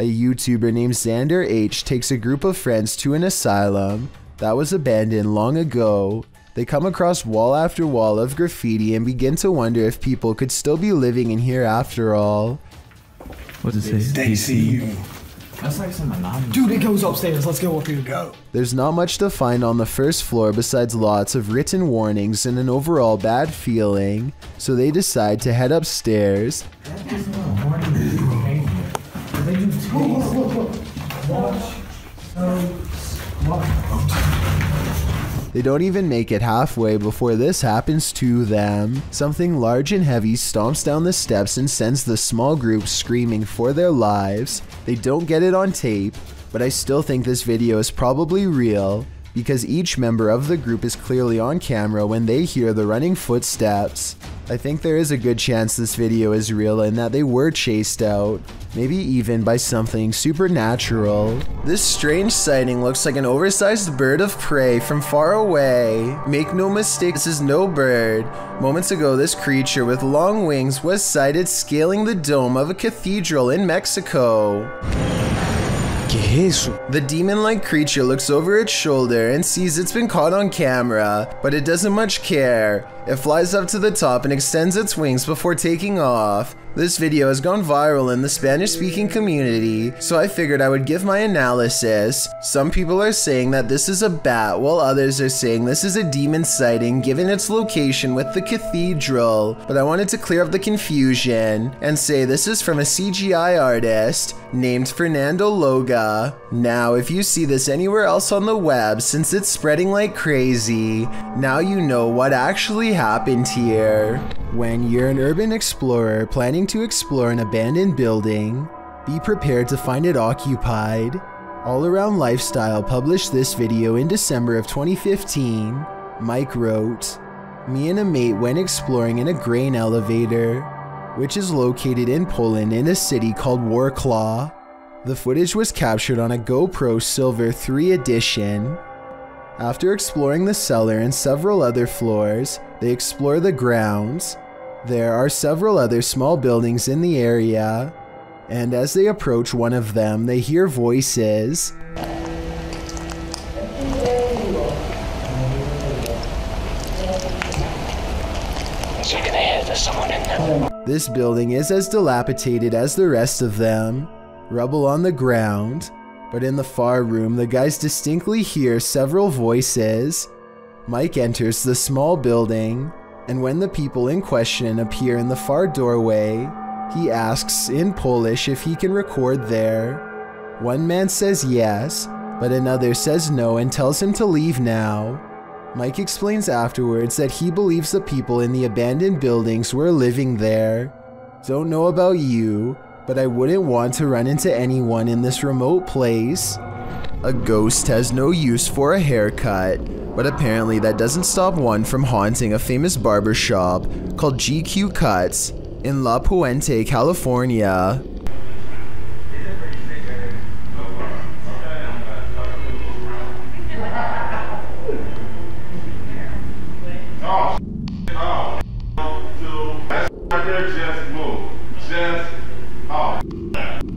A YouTuber named Xander H takes a group of friends to an asylum that was abandoned long ago. They come across wall after wall of graffiti and begin to wonder if people could still be living in here after all. What does it say? They see you. That's like some anonymous. Dude, it goes upstairs. Let's go up here. Go. There's not much to find on the first floor besides lots of written warnings and an overall bad feeling, so they decide to head upstairs. They don't even make it halfway before this happens to them. Something large and heavy stomps down the steps and sends the small group screaming for their lives. They don't get it on tape, but I still think this video is probably real because each member of the group is clearly on camera when they hear the running footsteps. I think there is a good chance this video is real and that they were chased out, maybe even by something supernatural. This strange sighting looks like an oversized bird of prey from far away. Make no mistake, this is no bird. Moments ago, this creature with long wings was sighted scaling the dome of a cathedral in Mexico. The demon like creature looks over its shoulder and sees it's been caught on camera, but it doesn't much care. It flies up to the top and extends its wings before taking off. This video has gone viral in the Spanish speaking community, so I figured I would give my analysis. Some people are saying that this is a bat, while others are saying this is a demon sighting given its location with the cathedral. But I wanted to clear up the confusion and say this is from a CGI artist named Fernando Loga. Now, if you see this anywhere else on the web, since it's spreading like crazy, now you know what actually happened here. When you're an urban explorer planning to explore an abandoned building, be prepared to find it occupied. All Around Lifestyle published this video in December of 2015. Mike wrote, Me and a mate went exploring in a grain elevator, which is located in Poland in a city called Warklaw. The footage was captured on a GoPro Silver 3 edition. After exploring the cellar and several other floors, they explore the grounds. There are several other small buildings in the area, and as they approach one of them, they hear voices. You can there's someone in there. This building is as dilapidated as the rest of them, rubble on the ground, but in the far room, the guys distinctly hear several voices. Mike enters the small building, and when the people in question appear in the far doorway, he asks in Polish if he can record there. One man says yes, but another says no and tells him to leave now. Mike explains afterwards that he believes the people in the abandoned buildings were living there. Don't know about you, but I wouldn't want to run into anyone in this remote place. A ghost has no use for a haircut, but apparently that doesn't stop one from haunting a famous barber shop called GQ Cuts in La Puente, California.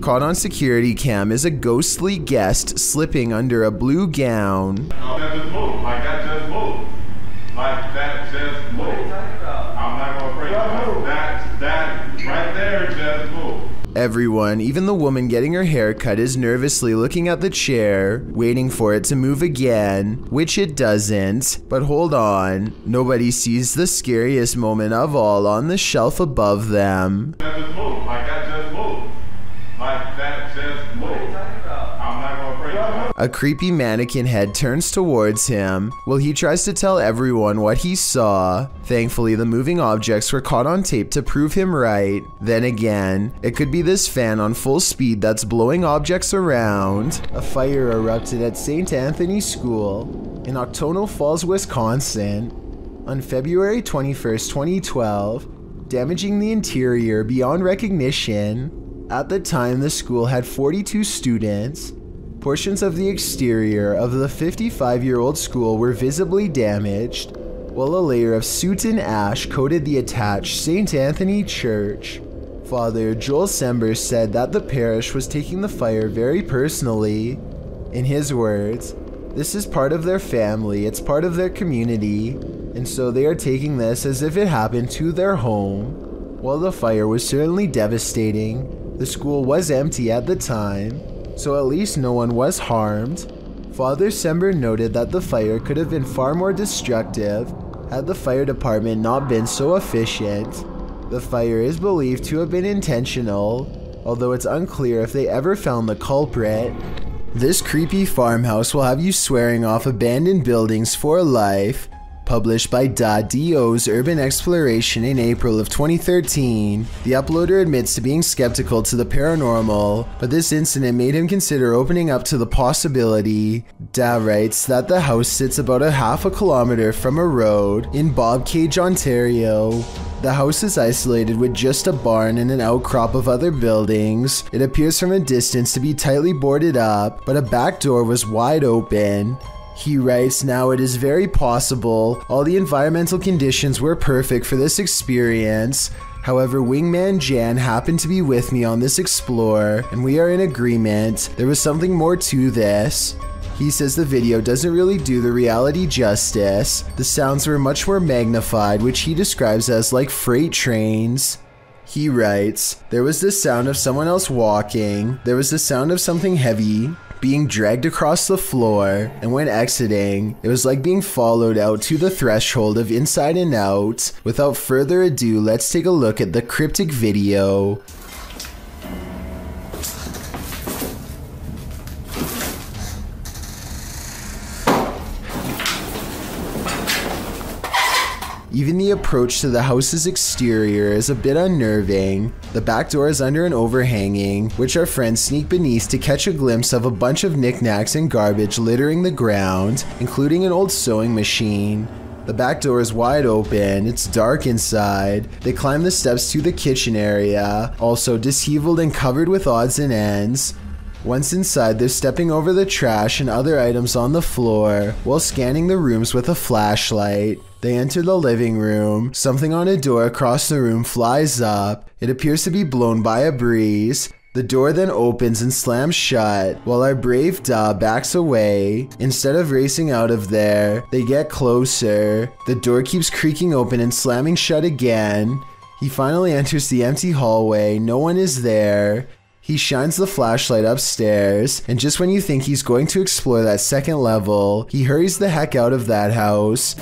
Caught on security cam is a ghostly guest slipping under a blue gown. That just move. Like that just move. Like that just move. I'm not gonna break it. That that right there just move. Everyone, even the woman getting her hair cut, is nervously looking at the chair, waiting for it to move again, which it doesn't. But hold on, nobody sees the scariest moment of all on the shelf above them. That just move. Like that just move. Like that just move. I'm not gonna break it. A creepy mannequin head turns towards him while he tries to tell everyone what he saw. Thankfully, the moving objects were caught on tape to prove him right. Then again, it could be this fan on full speed that's blowing objects around. A fire erupted at St. Anthony's School in Octono Falls, Wisconsin on February 21st, 2012, damaging the interior beyond recognition. At the time, the school had 42 students. Portions of the exterior of the 55 year old school were visibly damaged, while a layer of soot and ash coated the attached St. Anthony Church. Father Joel Sember said that the parish was taking the fire very personally. In his words, this is part of their family, it's part of their community, and so they are taking this as if it happened to their home. While the fire was certainly devastating, the school was empty at the time, so at least no one was harmed. Father Sember noted that the fire could have been far more destructive had the fire department not been so efficient. The fire is believed to have been intentional, although it's unclear if they ever found the culprit. This creepy farmhouse will have you swearing off abandoned buildings for life. Published by Da.do's Urban Exploration in April of 2013, the uploader admits to being skeptical to the paranormal, but this incident made him consider opening up to the possibility. Da writes that the house sits about a half a kilometer from a road in Bobcaygeon, Ontario. The house is isolated with just a barn and an outcrop of other buildings. It appears from a distance to be tightly boarded up, but a back door was wide open. He writes, Now it is very possible all the environmental conditions were perfect for this experience. However, Wingman Jan happened to be with me on this explore, and we are in agreement. There was something more to this. He says the video doesn't really do the reality justice. The sounds were much more magnified, which he describes as like freight trains. He writes, There was the sound of someone else walking, there was the sound of something heavy being dragged across the floor, and when exiting, it was like being followed out to the threshold of Inside and Out. Without further ado, let's take a look at the cryptic video. Even the approach to the house's exterior is a bit unnerving. The back door is under an overhanging, which our friends sneak beneath to catch a glimpse of a bunch of knickknacks and garbage littering the ground, including an old sewing machine. The back door is wide open, it's dark inside. They climb the steps to the kitchen area, also disheveled and covered with odds and ends. Once inside, they're stepping over the trash and other items on the floor while scanning the rooms with a flashlight. They enter the living room. Something on a door across the room flies up. It appears to be blown by a breeze. The door then opens and slams shut while our brave Da backs away. Instead of racing out of there, they get closer. The door keeps creaking open and slamming shut again. He finally enters the empty hallway. No one is there. He shines the flashlight upstairs, and just when you think he's going to explore that second level, he hurries the heck out of that house.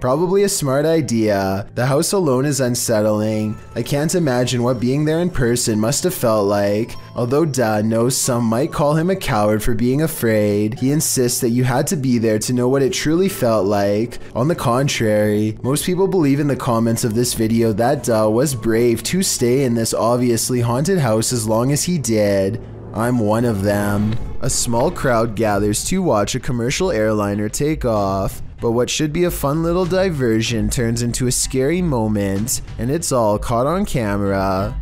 Probably a smart idea. The house alone is unsettling. I can't imagine what being there in person must have felt like. Although Da knows some might call him a coward for being afraid, he insists that you had to be there to know what it truly felt like. On the contrary, most people believe in the comments of this video that Da was brave to stay in this obviously haunted house as long as he did. I'm one of them. A small crowd gathers to watch a commercial airliner take off. But what should be a fun little diversion turns into a scary moment, and it's all caught on camera.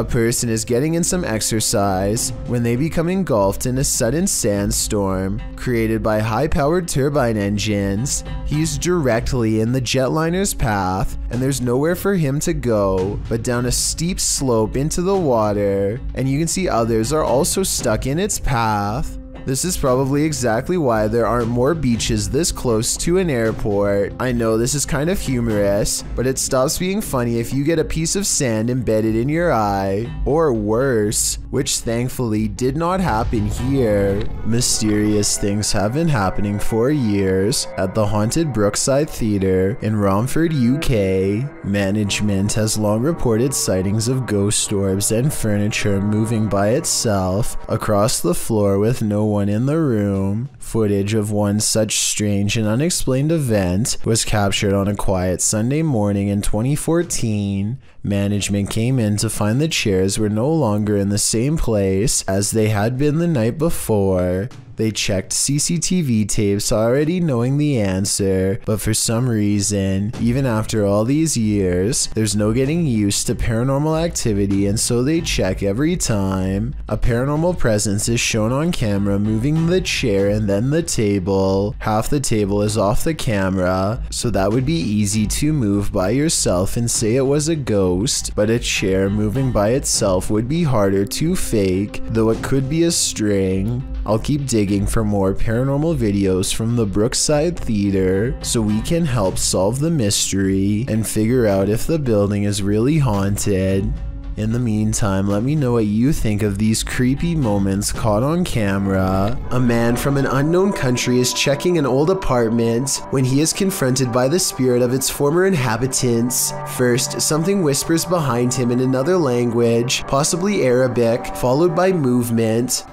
A person is getting in some exercise when they become engulfed in a sudden sandstorm created by high powered turbine engines. He's directly in the jetliner's path, and there's nowhere for him to go but down a steep slope into the water, and you can see others are also stuck in its path. This is probably exactly why there aren't more beaches this close to an airport. I know this is kind of humorous, but it stops being funny if you get a piece of sand embedded in your eye, or worse, which thankfully did not happen here. Mysterious things have been happening for years at the haunted Brookside Theatre in Romford, UK. Management has long reported sightings of ghost orbs and furniture moving by itself across the floor with no one in the room. Footage of one such strange and unexplained event was captured on a quiet Sunday morning in 2014. Management came in to find the chairs were no longer in the same place as they had been the night before. They checked CCTV tapes already knowing the answer, but for some reason, even after all these years, there's no getting used to paranormal activity and so they check every time. A paranormal presence is shown on camera moving the chair and then the table. Half the table is off the camera, so that would be easy to move by yourself and say it was a ghost, but a chair moving by itself would be harder to fake, though it could be a string. I'll keep digging for more paranormal videos from the Brookside Theater so we can help solve the mystery and figure out if the building is really haunted. In the meantime, let me know what you think of these creepy moments caught on camera. A man from an unknown country is checking an old apartment when he is confronted by the spirit of its former inhabitants. First, something whispers behind him in another language, possibly Arabic, followed by movement.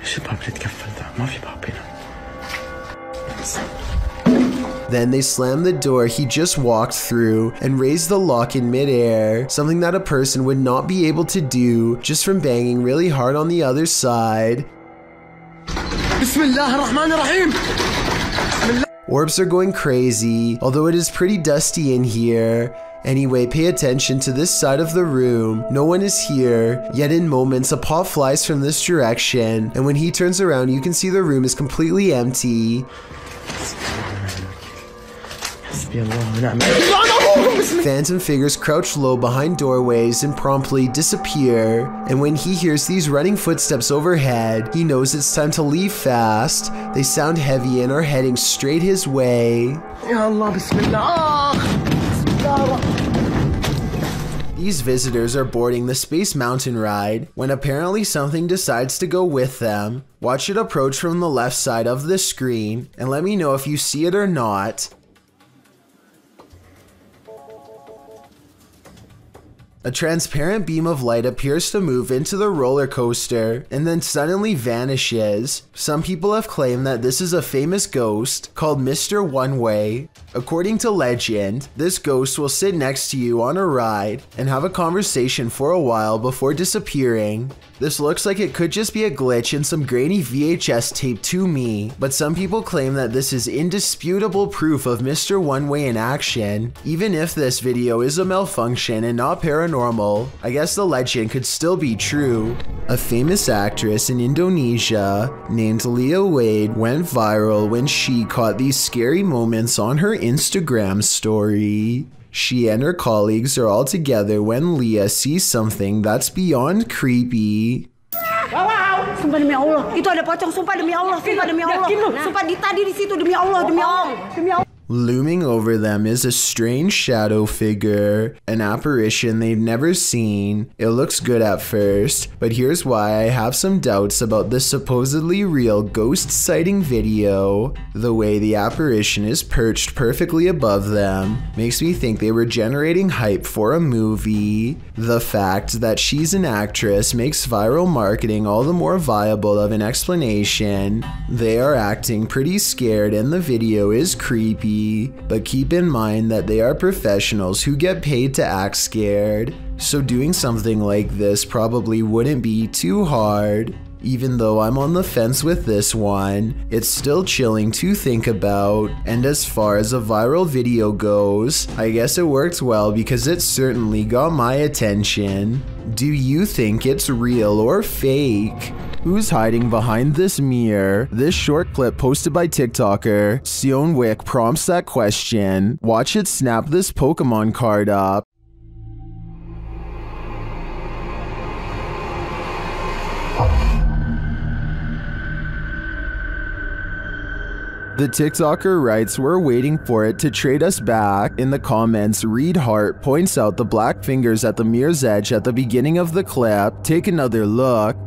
ايش الباب اللي تقفل ذا؟ ما في باب هنا. Then they slam the door he just walked through and raise the lock in midair, something that a person would not be able to do just from banging really hard on the other side. بسم الله الرحمن الرحيم Orbs are going crazy, although it is pretty dusty in here. Anyway, pay attention to this side of the room. No one is here, yet in moments a paw flies from this direction, and when he turns around you can see the room is completely empty. Phantom figures crouch low behind doorways and promptly disappear. And when he hears these running footsteps overhead, he knows it's time to leave fast. They sound heavy and are heading straight his way. Ya Allah, Bismillah. These visitors are boarding the Space Mountain ride when apparently something decides to go with them. Watch it approach from the left side of the screen and let me know if you see it or not. A transparent beam of light appears to move into the roller coaster and then suddenly vanishes. Some people have claimed that this is a famous ghost called Mr. One Way. According to legend, this ghost will sit next to you on a ride and have a conversation for a while before disappearing. This looks like it could just be a glitch in some grainy VHS tape to me, but some people claim that this is indisputable proof of Mr. One Way in action. Even if this video is a malfunction and not paranormal, I guess the legend could still be true. A famous actress in Indonesia named Leah Wade went viral when she caught these scary moments on her Instagram story. She and her colleagues are all together when Leah sees something that's beyond creepy. Sumpah demi Allah, itu ada pocong. Sumpah demi Allah, sumpah demi Allah. Sumpah di tadi di situ demi Allah, demi Allah, demi Allah. Looming over them is a strange shadow figure, an apparition they've never seen. It looks good at first, but here's why I have some doubts about this supposedly real ghost sighting video. The way the apparition is perched perfectly above them makes me think they were generating hype for a movie. The fact that she's an actress makes viral marketing all the more viable of an explanation. They are acting pretty scared and the video is creepy but keep in mind that they are professionals who get paid to act scared, so doing something like this probably wouldn't be too hard. Even though I'm on the fence with this one, it's still chilling to think about. And as far as a viral video goes, I guess it worked well because it certainly got my attention. Do you think it's real or fake? Who's hiding behind this mirror? This short clip posted by TikToker Sion Wick prompts that question. Watch it snap this Pokemon card up. The TikToker writes, We're waiting for it to trade us back. In the comments, Reed Hart points out the black fingers at the mirror's edge at the beginning of the clip. Take another look.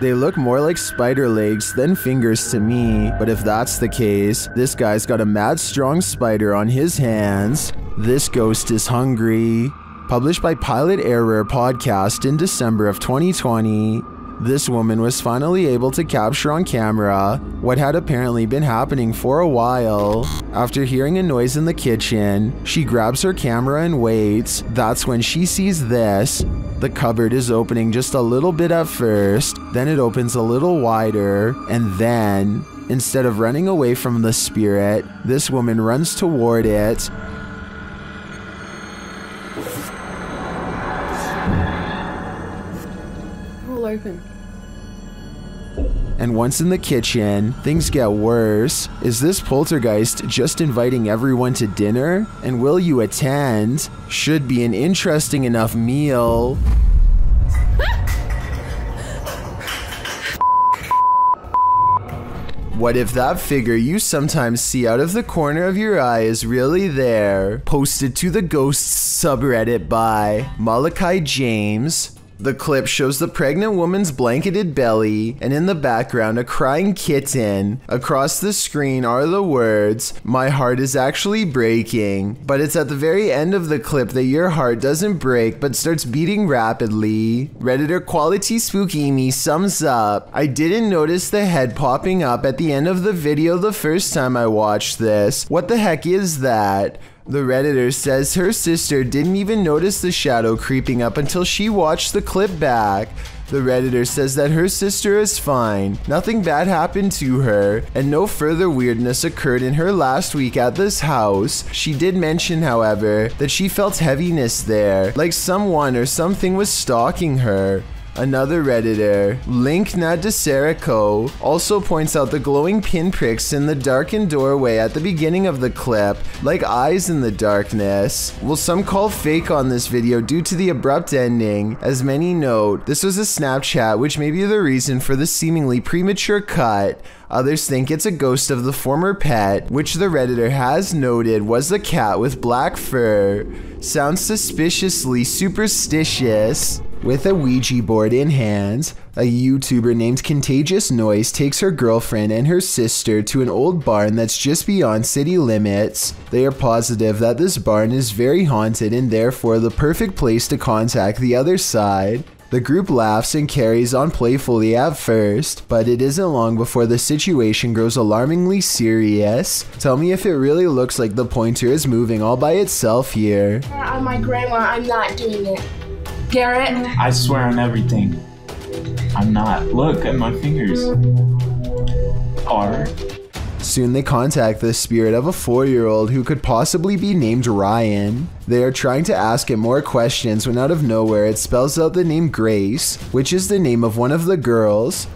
They look more like spider legs than fingers to me, but if that's the case, this guy's got a mad strong spider on his hands. This ghost is hungry. Published by Pilot Error podcast in December of 2020. This woman was finally able to capture on camera what had apparently been happening for a while. After hearing a noise in the kitchen, she grabs her camera and waits. That's when she sees this. The cupboard is opening just a little bit at first, then it opens a little wider, and then, instead of running away from the spirit, this woman runs toward it. Open. And once in the kitchen, things get worse. Is this poltergeist just inviting everyone to dinner? And will you attend? Should be an interesting enough meal. What if that figure you sometimes see out of the corner of your eye is really there? Posted to the Ghosts subreddit by Malachi James. The clip shows the pregnant woman's blanketed belly, and in the background, a crying kitten. Across the screen are the words, My heart is actually breaking. But it's at the very end of the clip that your heart doesn't break but starts beating rapidly. Redditor Quality Spooky Me sums up I didn't notice the head popping up at the end of the video the first time I watched this. What the heck is that? The Redditor says her sister didn't even notice the shadow creeping up until she watched the clip back. The Redditor says that her sister is fine, nothing bad happened to her, and no further weirdness occurred in her last week at this house. She did mention, however, that she felt heaviness there, like someone or something was stalking her. Another Redditor, Link Nadeserico, also points out the glowing pinpricks in the darkened doorway at the beginning of the clip, like eyes in the darkness. Well, some call fake on this video due to the abrupt ending. As many note, this was a Snapchat, which may be the reason for the seemingly premature cut. Others think it's a ghost of the former pet, which the Redditor has noted was a cat with black fur. Sounds suspiciously superstitious. With a Ouija board in hand, a YouTuber named Contagious Noise takes her girlfriend and her sister to an old barn that's just beyond city limits. They are positive that this barn is very haunted and therefore the perfect place to contact the other side. The group laughs and carries on playfully at first, but it isn't long before the situation grows alarmingly serious. Tell me if it really looks like the pointer is moving all by itself here. I'm my grandma. I'm not doing it. Garrett. I swear on everything. I'm not. Look at my fingers. Are. Soon they contact the spirit of a four year old who could possibly be named Ryan. They are trying to ask it more questions when out of nowhere it spells out the name Grace, which is the name of one of the girls.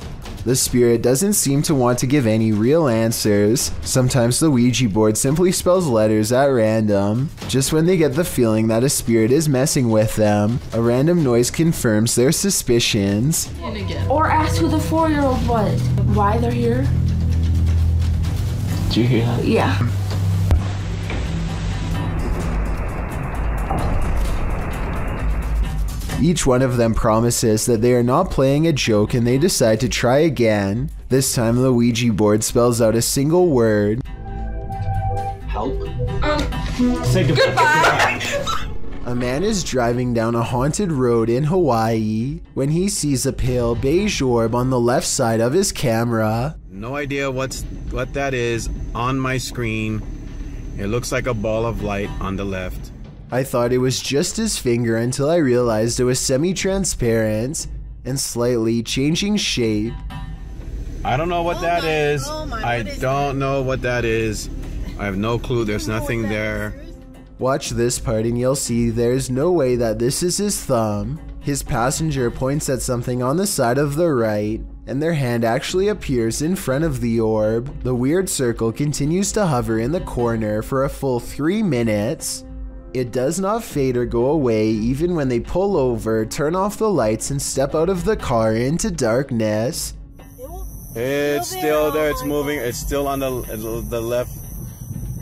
The spirit doesn't seem to want to give any real answers. Sometimes the Ouija board simply spells letters at random. Just when they get the feeling that a spirit is messing with them, a random noise confirms their suspicions. Or ask who the four-year-old was. Why they're here? Did you hear that? Yeah. Each one of them promises that they are not playing a joke and they decide to try again. This time the Ouija board spells out a single word. Help. Um, Say goodbye. A man is driving down a haunted road in Hawaii when he sees a pale beige orb on the left side of his camera. No idea what's what that is on my screen. It looks like a ball of light on the left. I thought it was just his finger until I realized it was semi-transparent and slightly changing shape. I don't know what that is. I don't know what that is. I have no clue. There's nothing there. Watch this part and you'll see there's no way that this is his thumb. His passenger points at something on the side of the right, and their hand actually appears in front of the orb. The weird circle continues to hover in the corner for a full three minutes. It does not fade or go away even when they pull over, turn off the lights, and step out of the car into darkness. It's still there. It's moving. It's still on the the left.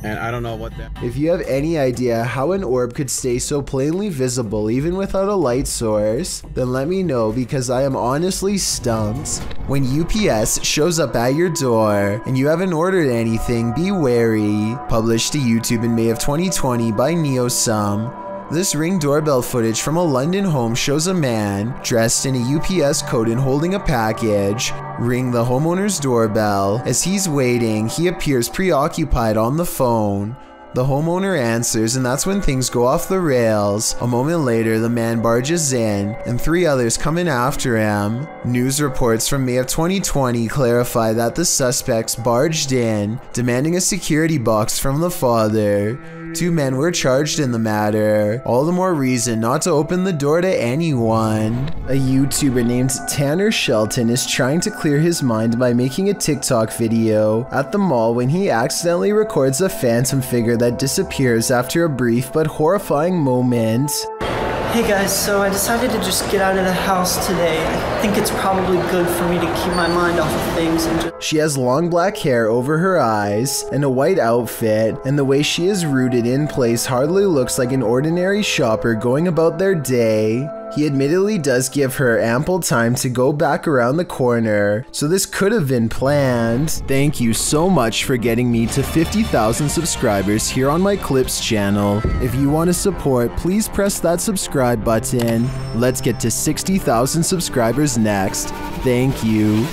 And I don't know what that. If you have any idea how an orb could stay so plainly visible even without a light source, then let me know because I am honestly stumped. When UPS shows up at your door and you haven't ordered anything, be wary. Published to YouTube in May of 2020 by NeoSum. This ring doorbell footage from a London home shows a man dressed in a UPS coat and holding a package ring the homeowner's doorbell. As he's waiting, he appears preoccupied on the phone. The homeowner answers, and that's when things go off the rails. A moment later, the man barges in, and three others come in after him. News reports from May of 2020 clarify that the suspects barged in, demanding a security box from the father. Two men were charged in the matter. All the more reason not to open the door to anyone. A YouTuber named Tanner Shelton is trying to clear his mind by making a TikTok video at the mall when he accidentally records a phantom figure that disappears after a brief but horrifying moment. Hey guys, so I decided to just get out of the house today. I think it's probably good for me to keep my mind off of things and just. She has long black hair over her eyes and a white outfit, and the way she is rooted in place hardly looks like an ordinary shopper going about their day. He admittedly does give her ample time to go back around the corner, so this could have been planned. Thank you so much for getting me to 50,000 subscribers here on my Clips channel. If you want to support, please press that subscribe button. Let's get to 60,000 subscribers next. Thank you.